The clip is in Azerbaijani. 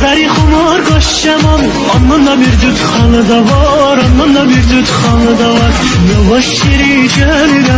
desen yarı da var Gözleri xumar qaş şəman Ondan da bir cüt xalı da var Ondan da bir cüt xalı da var. Yavaş yeri gəlirəm Qutumu düyməlirəm